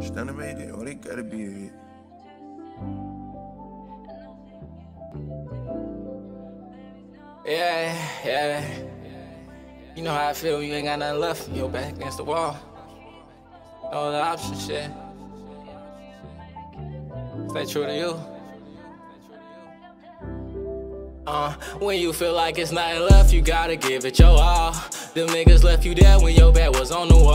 Stunner made it, or they gotta be a. Yeah, yeah. You know how I feel when you ain't got nothing left and you're back against the wall. No other option, shit. Stay true to you. Uh, when you feel like it's nothing left, you gotta give it your all. Them niggas left you there when your back was on the wall.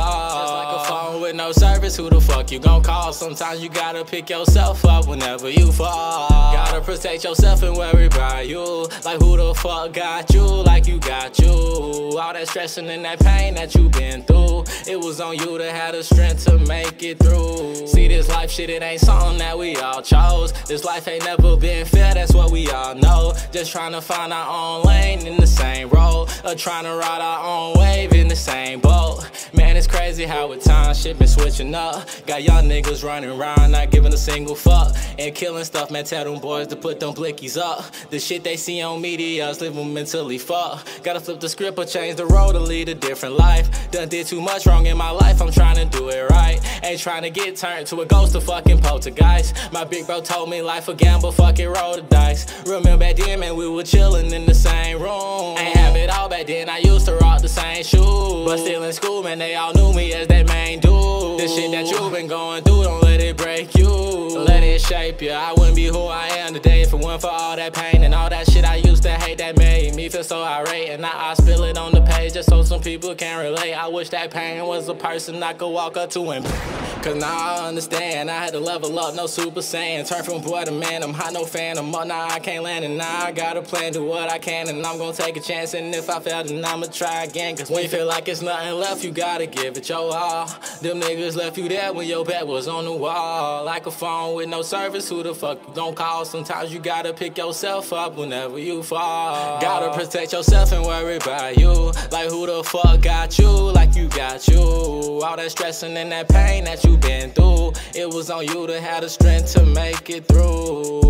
Who the fuck you gon' call? Sometimes you gotta pick yourself up whenever you fall. Gotta protect yourself and worry about you. Like who the fuck got you? Like you got you. All that stressing and that pain that you been through. It was on you to have the strength to make it through. See this life shit, it ain't something that we all chose. This life ain't never been fair, that's what we all know. Just trying to find our own lane in the same road. Or trying to ride our own wave in the same boat. Man, it's crazy how with time shit been switching up. Got y'all niggas running around, not giving a single fuck. And killing stuff, man, tell them boys to put them blickies up. The shit they see on media, leave them mentally fucked. Gotta flip the script or change the road to lead a different life. Done did too much wrong in my life, I'm trying to do it right. Ain't trying to get turned to a ghost of fucking poltergeist. My big bro told me life a gamble, fucking roll the dice. Remember back then, man, we were chilling in the same room. Ain't have it all back then, I used to rock the same shoes. But still in school, man, they all knew me as that main dude. This shit that you've been going through, don't let it break you. Let it shape you. I wouldn't be who I am today if it for all that pain and all that shit I used to hate that made me feel so irate. And now I spill it on the page just so some people can relate. I wish that pain was a person I could walk up to and. Cause now I understand. I had to level up, no super saiyan. Turn from boy to man, I'm hot, no fan. I'm up, now I can't land. And now I got a plan, do what I can. And I'm gonna take a chance. And if I fail, then I'ma try again. Cause when you feel like it's nothing left, you gotta give it your all. Them niggas left you there when your back was on the wall. Like a phone with no service, who the fuck gon' call? Sometimes you gotta pick yourself up whenever you fall. Gotta protect yourself and worry about you. Like who the fuck got you? Like you got you. All that stressing and that pain that you've been through. It was on you to have the strength to make it through.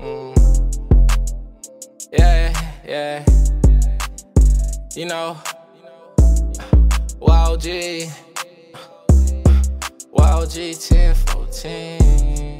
Mm. Yeah, yeah. You know, Wow G, Wow G 1014.